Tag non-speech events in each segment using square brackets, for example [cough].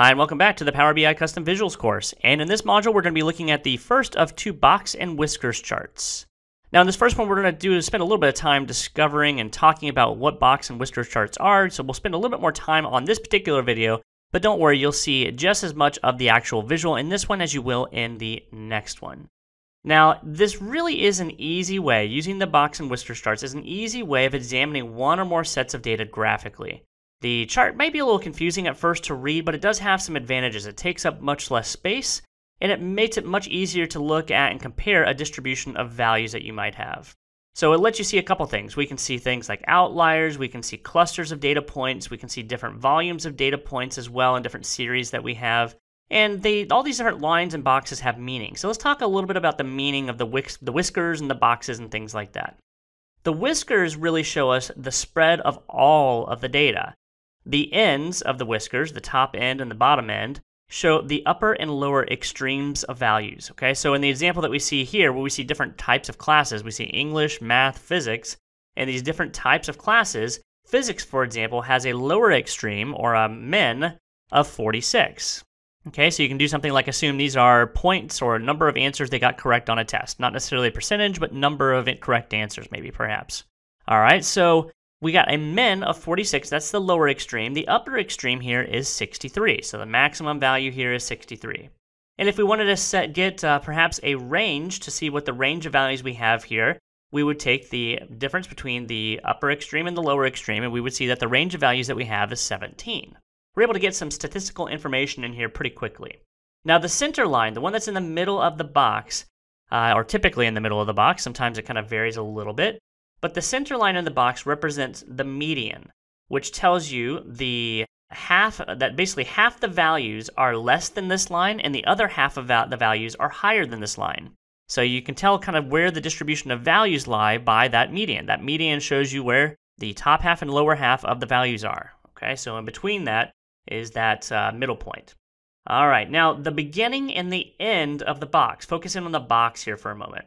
Hi, and welcome back to the Power BI Custom Visuals course. And in this module, we're going to be looking at the first of two box and whiskers charts. Now, in this first one, we're going to do is spend a little bit of time discovering and talking about what box and whiskers charts are. So we'll spend a little bit more time on this particular video, but don't worry, you'll see just as much of the actual visual in this one as you will in the next one. Now, this really is an easy way, using the box and whiskers charts is an easy way of examining one or more sets of data graphically. The chart may be a little confusing at first to read, but it does have some advantages. It takes up much less space, and it makes it much easier to look at and compare a distribution of values that you might have. So it lets you see a couple things. We can see things like outliers, we can see clusters of data points, we can see different volumes of data points as well in different series that we have. And they all these different lines and boxes have meaning. So let's talk a little bit about the meaning of the, the whiskers and the boxes and things like that. The whiskers really show us the spread of all of the data. The ends of the whiskers, the top end and the bottom end, show the upper and lower extremes of values. Okay, so in the example that we see here, where we see different types of classes, we see English, math, physics, and these different types of classes. Physics, for example, has a lower extreme or a min of 46. Okay, so you can do something like assume these are points or a number of answers they got correct on a test. Not necessarily a percentage, but number of correct answers, maybe perhaps. All right, so we got a min of 46. That's the lower extreme. The upper extreme here is 63. So the maximum value here is 63. And if we wanted to set, get uh, perhaps a range to see what the range of values we have here, we would take the difference between the upper extreme and the lower extreme, and we would see that the range of values that we have is 17. We're able to get some statistical information in here pretty quickly. Now, the center line, the one that's in the middle of the box, uh, or typically in the middle of the box, sometimes it kind of varies a little bit, but the center line in the box represents the median, which tells you the half that basically half the values are less than this line and the other half of the values are higher than this line. So you can tell kind of where the distribution of values lie by that median. That median shows you where the top half and lower half of the values are. Okay, so in between that is that uh, middle point. All right, now the beginning and the end of the box. Focus in on the box here for a moment.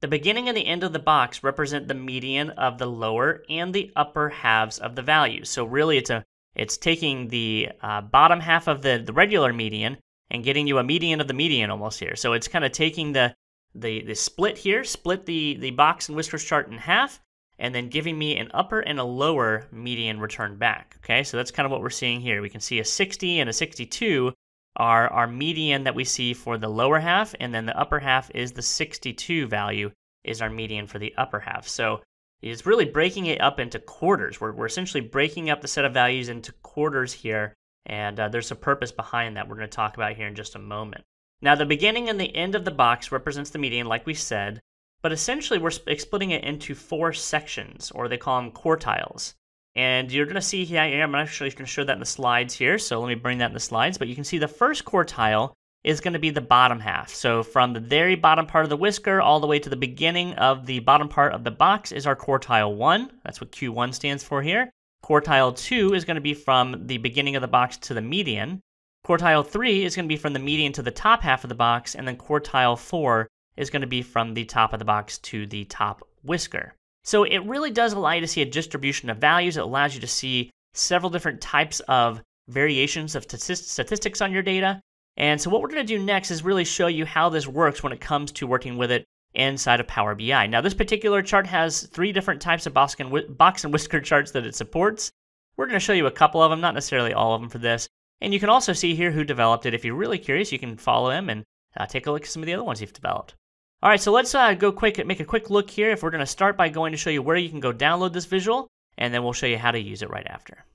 The beginning and the end of the box represent the median of the lower and the upper halves of the values. So really, it's a it's taking the uh, bottom half of the, the regular median and getting you a median of the median almost here. So it's kind of taking the the the split here, split the the box and whiskers chart in half, and then giving me an upper and a lower median return back. Okay, so that's kind of what we're seeing here. We can see a 60 and a 62 are our median that we see for the lower half, and then the upper half is the 62 value is our median for the upper half. So it's really breaking it up into quarters. We're, we're essentially breaking up the set of values into quarters here, and uh, there's a purpose behind that we're going to talk about here in just a moment. Now, the beginning and the end of the box represents the median, like we said, but essentially we're splitting it into four sections, or they call them quartiles. And you're going to see here, I'm actually going to show that in the slides here. So let me bring that in the slides. But you can see the first quartile is going to be the bottom half. So from the very bottom part of the whisker all the way to the beginning of the bottom part of the box is our quartile 1. That's what Q1 stands for here. Quartile 2 is going to be from the beginning of the box to the median. Quartile 3 is going to be from the median to the top half of the box. And then quartile 4 is going to be from the top of the box to the top whisker. So it really does allow you to see a distribution of values. It allows you to see several different types of variations of statistics on your data. And so what we're going to do next is really show you how this works when it comes to working with it inside of Power BI. Now, this particular chart has three different types of box and, box and whisker [laughs] charts that it supports. We're going to show you a couple of them, not necessarily all of them for this. And you can also see here who developed it. If you're really curious, you can follow him and uh, take a look at some of the other ones you've developed. All right, so let's uh, go quick, make a quick look here. If we're going to start by going to show you where you can go download this visual, and then we'll show you how to use it right after.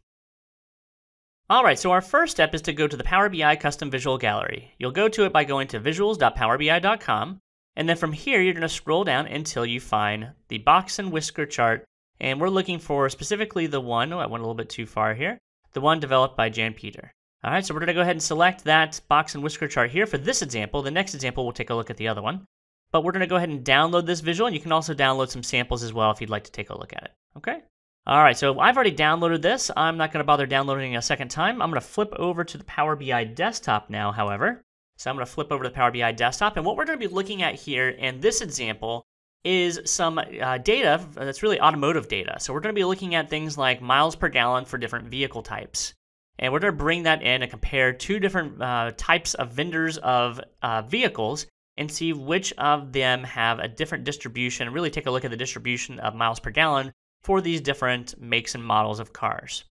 All right, so our first step is to go to the Power BI Custom Visual Gallery. You'll go to it by going to visuals.powerbi.com, and then from here, you're going to scroll down until you find the box and whisker chart, and we're looking for specifically the one, oh, I went a little bit too far here, the one developed by Jan Pieter. All right, so we're going to go ahead and select that box and whisker chart here for this example. The next example, we'll take a look at the other one but we're going to go ahead and download this visual, and you can also download some samples as well if you'd like to take a look at it. Okay? All right, so I've already downloaded this. I'm not going to bother downloading a second time. I'm going to flip over to the Power BI desktop now, however. So I'm going to flip over to the Power BI desktop, and what we're going to be looking at here in this example is some uh, data that's really automotive data. So we're going to be looking at things like miles per gallon for different vehicle types. And we're going to bring that in and compare two different uh, types of vendors of uh, vehicles and see which of them have a different distribution, really take a look at the distribution of miles per gallon for these different makes and models of cars.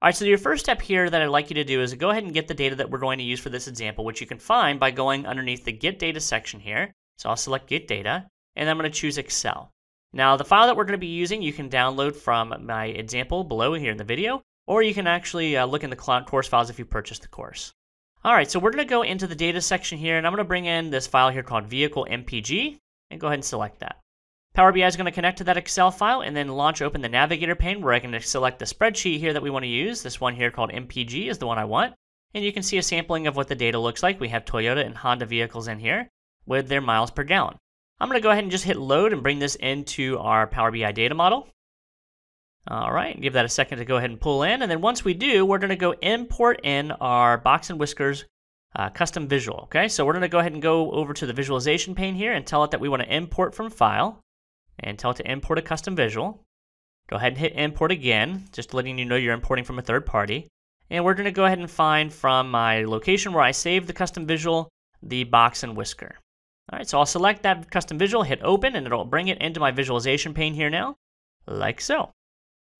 All right, so your first step here that I'd like you to do is go ahead and get the data that we're going to use for this example, which you can find by going underneath the Get Data section here. So I'll select Get Data, and I'm going to choose Excel. Now, the file that we're going to be using, you can download from my example below here in the video, or you can actually uh, look in the course files if you purchased the course. All right, so we're going to go into the data section here, and I'm going to bring in this file here called vehicle MPG, and go ahead and select that. Power BI is going to connect to that Excel file and then launch open the navigator pane where I can select the spreadsheet here that we want to use. This one here called MPG is the one I want. And you can see a sampling of what the data looks like. We have Toyota and Honda vehicles in here with their miles per gallon. I'm going to go ahead and just hit load and bring this into our Power BI data model. All right, give that a second to go ahead and pull in. And then once we do, we're going to go import in our Box and Whiskers uh, custom visual. Okay, so we're going to go ahead and go over to the visualization pane here and tell it that we want to import from file and tell it to import a custom visual. Go ahead and hit import again, just letting you know you're importing from a third party. And we're going to go ahead and find from my location where I saved the custom visual the box and whisker. All right, so I'll select that custom visual, hit open, and it'll bring it into my visualization pane here now, like so.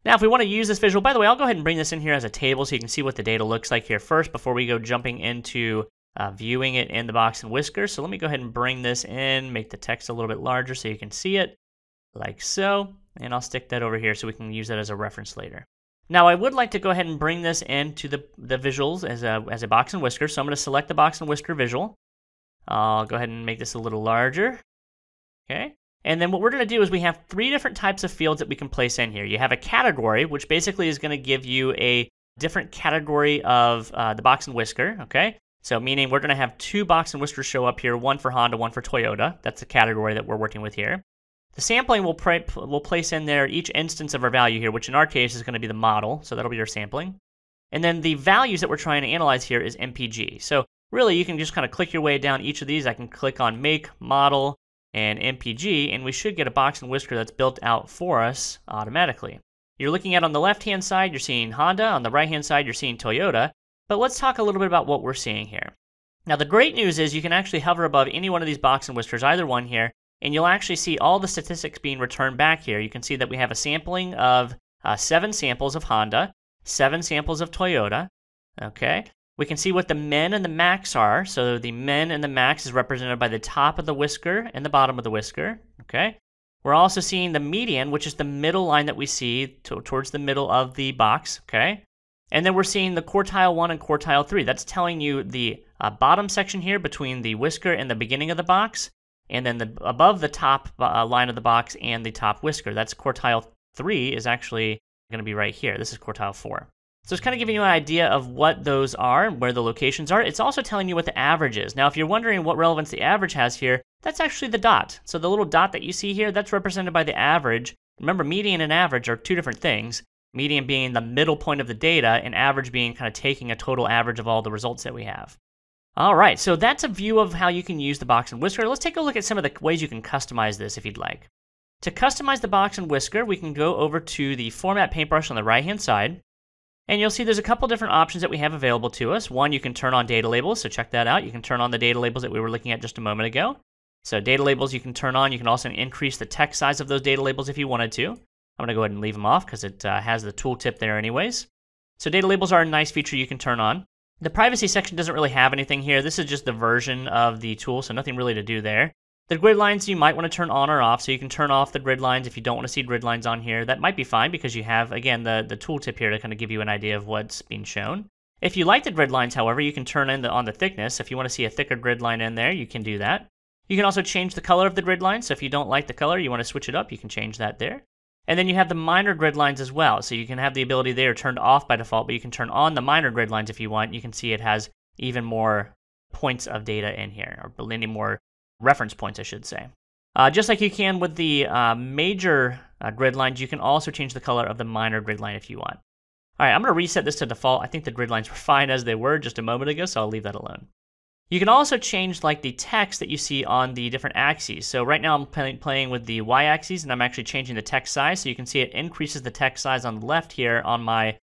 Now, if we want to use this visual, by the way, I'll go ahead and bring this in here as a table so you can see what the data looks like here first before we go jumping into uh, viewing it in the box and whisker. So let me go ahead and bring this in, make the text a little bit larger so you can see it, like so. And I'll stick that over here so we can use that as a reference later. Now, I would like to go ahead and bring this into the, the visuals as a, as a box and whisker. So I'm going to select the box and whisker visual. I'll go ahead and make this a little larger. Okay. And then what we're going to do is we have three different types of fields that we can place in here. You have a category, which basically is going to give you a different category of uh, the box and whisker, okay? So meaning we're going to have two box and whiskers show up here, one for Honda, one for Toyota. That's the category that we're working with here. The sampling will, will place in there each instance of our value here, which in our case is going to be the model, so that'll be our sampling. And then the values that we're trying to analyze here is MPG. So really, you can just kind of click your way down each of these. I can click on make, model, and MPG, and we should get a box and whisker that's built out for us automatically. You're looking at on the left hand side, you're seeing Honda. On the right hand side, you're seeing Toyota. But let's talk a little bit about what we're seeing here. Now, the great news is you can actually hover above any one of these box and whiskers, either one here, and you'll actually see all the statistics being returned back here. You can see that we have a sampling of uh, seven samples of Honda, seven samples of Toyota. Okay. We can see what the min and the max are. So the min and the max is represented by the top of the whisker and the bottom of the whisker. Okay. We're also seeing the median, which is the middle line that we see to, towards the middle of the box. Okay. And then we're seeing the quartile one and quartile three. That's telling you the uh, bottom section here between the whisker and the beginning of the box, and then the above the top uh, line of the box and the top whisker. That's quartile three is actually going to be right here. This is quartile four. So it's kind of giving you an idea of what those are and where the locations are. It's also telling you what the average is. Now, if you're wondering what relevance the average has here, that's actually the dot. So the little dot that you see here, that's represented by the average. Remember, median and average are two different things. Median being the middle point of the data, and average being kind of taking a total average of all the results that we have. All right, so that's a view of how you can use the box and whisker. Let's take a look at some of the ways you can customize this if you'd like. To customize the box and whisker, we can go over to the Format Paintbrush on the right-hand side. And you'll see there's a couple different options that we have available to us. One, you can turn on data labels, so check that out. You can turn on the data labels that we were looking at just a moment ago. So data labels you can turn on. You can also increase the text size of those data labels if you wanted to. I'm going to go ahead and leave them off because it uh, has the tooltip there anyways. So data labels are a nice feature you can turn on. The privacy section doesn't really have anything here. This is just the version of the tool, so nothing really to do there. The grid lines you might want to turn on or off, so you can turn off the grid lines if you don't want to see grid lines on here. That might be fine because you have, again, the, the tooltip here to kind of give you an idea of what's being shown. If you like the grid lines, however, you can turn in the, on the thickness. If you want to see a thicker grid line in there, you can do that. You can also change the color of the grid line, so if you don't like the color, you want to switch it up, you can change that there. And then you have the minor grid lines as well, so you can have the ability there turned off by default, but you can turn on the minor grid lines if you want. You can see it has even more points of data in here, or any more reference points, I should say. Uh, just like you can with the uh, major uh, grid lines, you can also change the color of the minor grid line if you want. All right, I'm going to reset this to default. I think the grid lines were fine as they were just a moment ago, so I'll leave that alone. You can also change like the text that you see on the different axes. So right now I'm play playing with the y-axis and I'm actually changing the text size. So you can see it increases the text size on the left here on my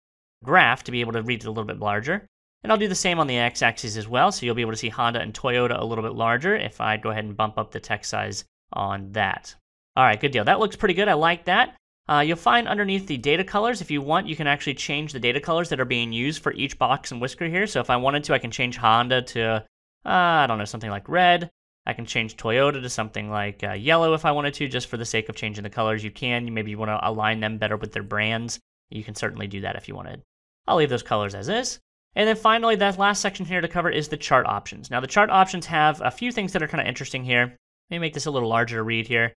graph to be able to read it a little bit larger. And I'll do the same on the x-axis as well, so you'll be able to see Honda and Toyota a little bit larger if I go ahead and bump up the text size on that. All right, good deal. That looks pretty good. I like that. Uh, you'll find underneath the data colors, if you want, you can actually change the data colors that are being used for each box and whisker here. So if I wanted to, I can change Honda to, uh, I don't know, something like red. I can change Toyota to something like uh, yellow if I wanted to, just for the sake of changing the colors. You can. Maybe you want to align them better with their brands. You can certainly do that if you wanted. I'll leave those colors as is. And then finally, that last section here to cover is the chart options. Now, the chart options have a few things that are kind of interesting here. Let me make this a little larger to read here.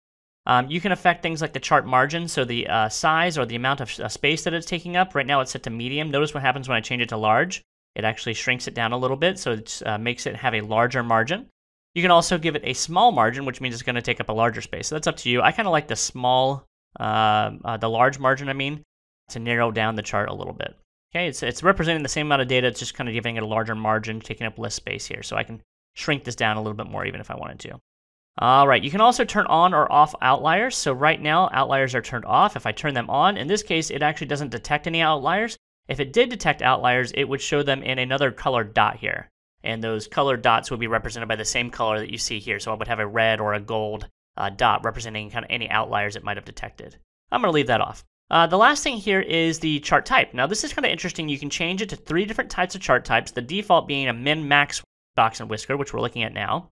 Um, you can affect things like the chart margin, so the uh, size or the amount of uh, space that it's taking up. Right now it's set to medium. Notice what happens when I change it to large. It actually shrinks it down a little bit, so it uh, makes it have a larger margin. You can also give it a small margin, which means it's going to take up a larger space. So that's up to you. I kind of like the small, uh, uh, the large margin, I mean, to narrow down the chart a little bit. Okay, it's, it's representing the same amount of data, it's just kind of giving it a larger margin, taking up less space here. So I can shrink this down a little bit more even if I wanted to. All right, you can also turn on or off outliers. So right now, outliers are turned off. If I turn them on, in this case, it actually doesn't detect any outliers. If it did detect outliers, it would show them in another colored dot here. And those colored dots would be represented by the same color that you see here. So I would have a red or a gold uh, dot representing kind of any outliers it might have detected. I'm going to leave that off. Uh, the last thing here is the chart type. Now this is kind of interesting. You can change it to three different types of chart types, the default being a min-max box and whisker, which we're looking at now.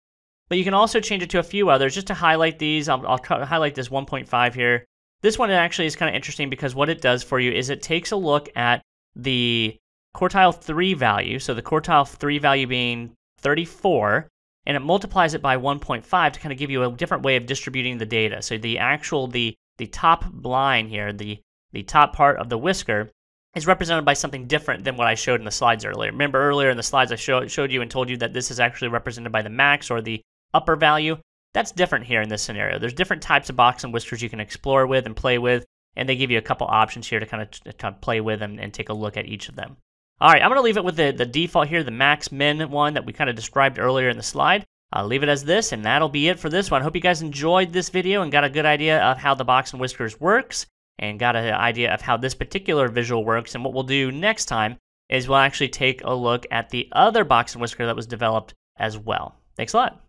But you can also change it to a few others. Just to highlight these, I'll, I'll highlight this 1.5 here. This one actually is kind of interesting because what it does for you is it takes a look at the quartile 3 value, so the quartile 3 value being 34, and it multiplies it by 1.5 to kind of give you a different way of distributing the data. So the actual, the, the top line here, the, the top part of the whisker, is represented by something different than what I showed in the slides earlier. Remember earlier in the slides I show, showed you and told you that this is actually represented by the max or the upper value. That's different here in this scenario. There's different types of box and whiskers you can explore with and play with, and they give you a couple options here to kind of, to kind of play with and, and take a look at each of them. All right, I'm going to leave it with the, the default here, the max min one that we kind of described earlier in the slide. I'll leave it as this, and that'll be it for this one. Hope you guys enjoyed this video and got a good idea of how the box and whiskers works and got an idea of how this particular visual works. And what we'll do next time is we'll actually take a look at the other box and whisker that was developed as well. Thanks a lot.